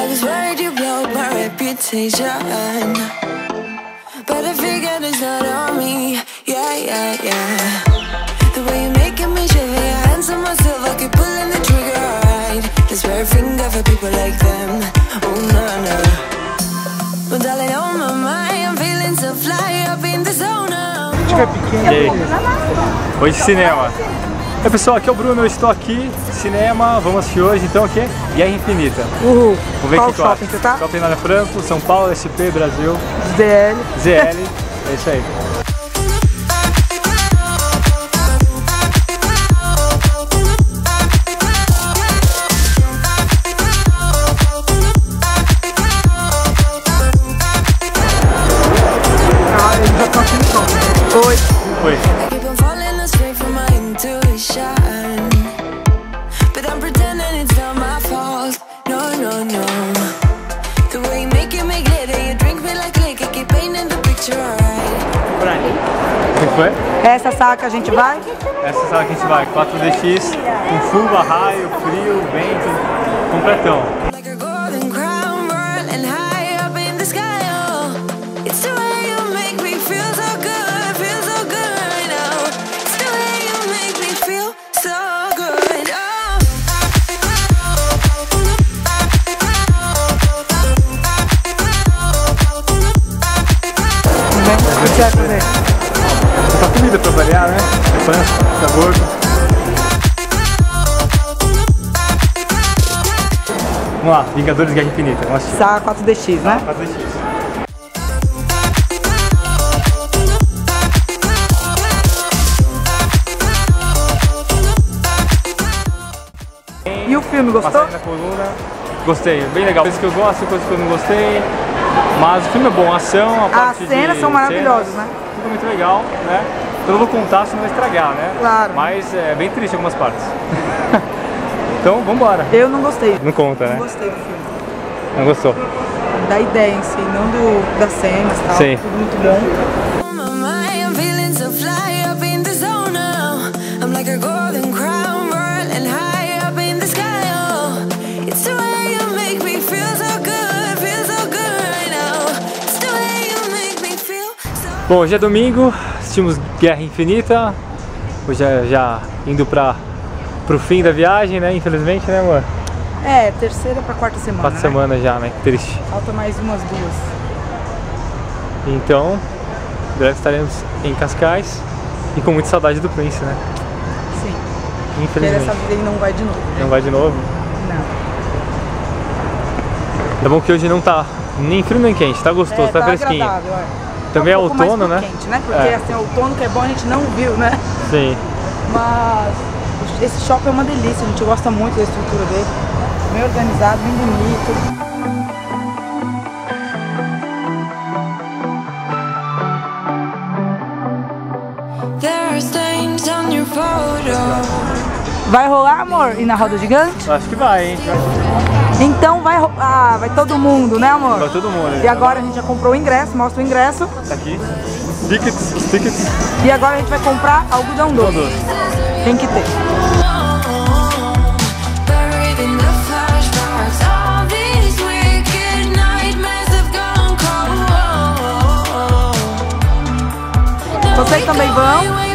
I was worried you blowed my reputation. But I figured it's not on me. Yeah, yeah, yeah. The way you're making me shiver, your hands on myself, I keep pulling the trigger, alright. This very finger for people like them. Oh, no, no. But darling, on my mind, I'm feeling so fly up in the zone now. Aí? Hoje cinema. É pessoal, aqui é o Bruno, eu estou aqui, cinema, vamos assistir hoje então o quê? Guerra Infinita. Uhul. Vamos ver Qual o que shopping você tá? Shopping Nada Franco, São Paulo, SP, Brasil, ZL. ZL, é isso aí. O que foi? Essa é a sala que a gente vai? Essa sala que a gente vai, 4DX, com chuva, raio, frio, vento, completão. Você vai fazer? Tá comida pra variar, né? França, tá gordo. Vamos lá, Vingadores Guerra Infinita, vamos assistir. Sala 4DX, né? 4DX. E o filme, gostou? Gostei, bem legal. Coisas que eu gosto, coisas que eu não gostei. Mas o filme é bom, a ação, a parte cenas de são maravilhosas, cenas, né? Tudo muito legal, né? Eu não vou contar, senão vai estragar, né? Claro. Mas é bem triste algumas partes. então, vambora. Eu não gostei. Não conta, Não né? gostei do filme. Não gostou. Da ideia em si, não do, das cenas e tal. Sim. Tudo muito bom. Bom, hoje é domingo, assistimos Guerra Infinita. Hoje é já indo para pro fim da viagem, né? Infelizmente, né, amor? É, terceira pra quarta semana. Quatro né? semanas já, né? Que triste. Falta mais umas duas. Então, breve estaremos em Cascais e com muita saudade do Prince, né? Sim. Infelizmente. dessa vez ele não vai de novo. Não vai de novo. Não. É bom que hoje não tá nem frio nem quente, tá gostoso, é, tá, fresquinho. agradável, é. Também é um pouco mais outono, né? Quente, né? Porque É. assim, outono que é bom a gente não viu, né? Sim. Mas esse shopping é uma delícia, a gente gosta muito da estrutura dele. Bem organizado, bem bonito. There are stains on your photo. Vai rolar, amor? Ir na roda gigante? Acho que vai, hein? Então vai Ah, vai todo mundo, né, amor? Vai todo mundo. E agora a gente já comprou o ingresso, mostra o ingresso. Tá aqui. Tickets, tickets. E agora a gente vai comprar algodão doce. Tem que ter. Vocês também vão?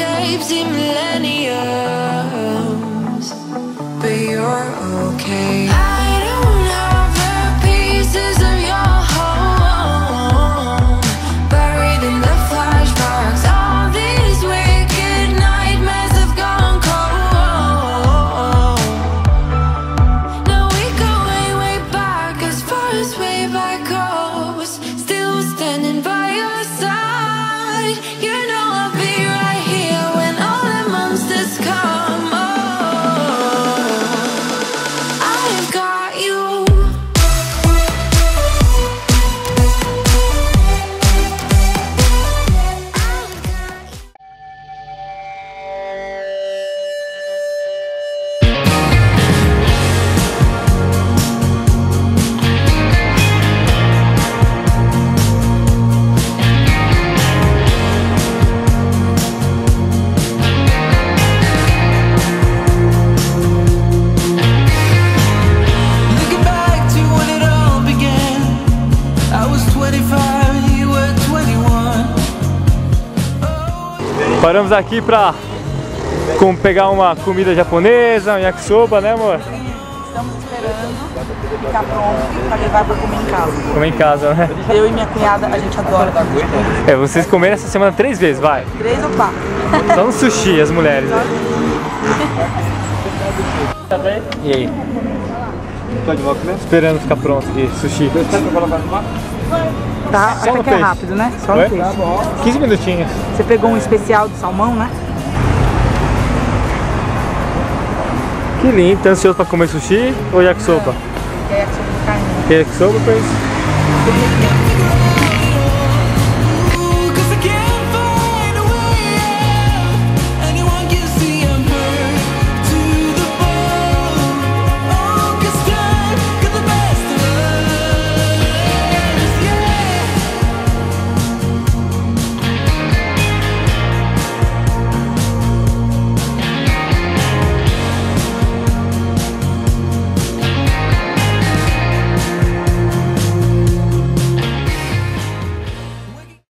Shapes in millenniums Paramos aqui pra com, pegar uma comida japonesa, um yakisoba, né amor? Estamos esperando ficar pronto pra levar pra comer em casa. Comer em casa, né? Eu e minha cunhada, a gente adora comer. É, vocês comeram essa semana três vezes, vai. Três ou quatro. Só no sushi, as mulheres. né? E aí? Esperando ficar pronto aqui, sushi. Tá? Só Até que é peixe. rápido, né? Só Oi? no peixe. 15 minutinhos. Você pegou um especial do salmão, né? Que lindo, tá ansioso pra comer sushi ou yakisoba? É sobre carne. Yakisoba, pois?